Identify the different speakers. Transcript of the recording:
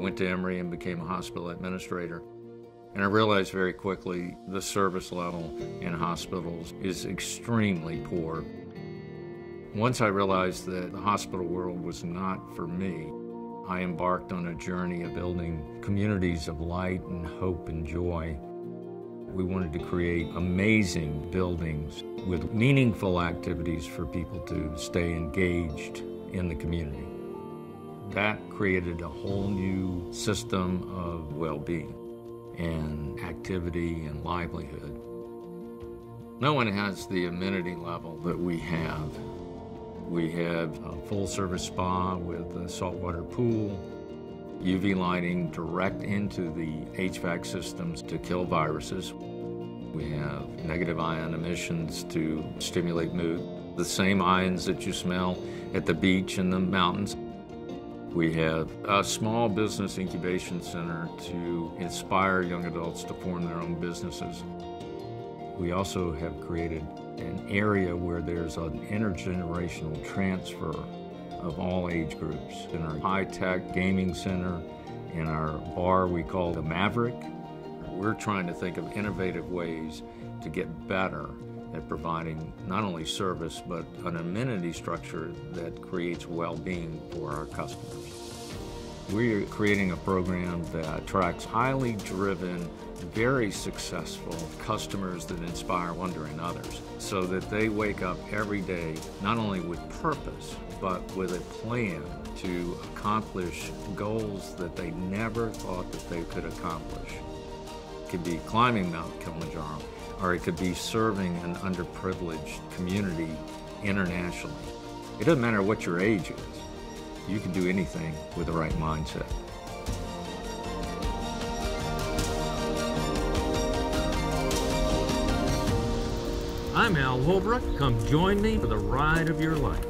Speaker 1: went to Emory and became a hospital administrator. And I realized very quickly the service level in hospitals is extremely poor. Once I realized that the hospital world was not for me, I embarked on a journey of building communities of light and hope and joy. We wanted to create amazing buildings with meaningful activities for people to stay engaged in the community. That created a whole new system of well being and activity and livelihood. No one has the amenity level that we have we have a full service spa with a saltwater pool, UV lighting direct into the HVAC systems to kill viruses. We have negative ion emissions to stimulate mood, the same ions that you smell at the beach and the mountains. We have a small business incubation center to inspire young adults to form their own businesses. We also have created an area where there's an intergenerational transfer of all age groups. In our high-tech gaming center, in our bar we call the Maverick, we're trying to think of innovative ways to get better at providing not only service but an amenity structure that creates well-being for our customers. We're creating a program that attracts highly driven, very successful customers that inspire wonder in others so that they wake up every day not only with purpose but with a plan to accomplish goals that they never thought that they could accomplish. It could be climbing Mount Kilimanjaro or it could be serving an underprivileged community internationally. It doesn't matter what your age is. You can do anything with the right mindset.
Speaker 2: I'm Al Holbrook. Come join me for the ride of your life.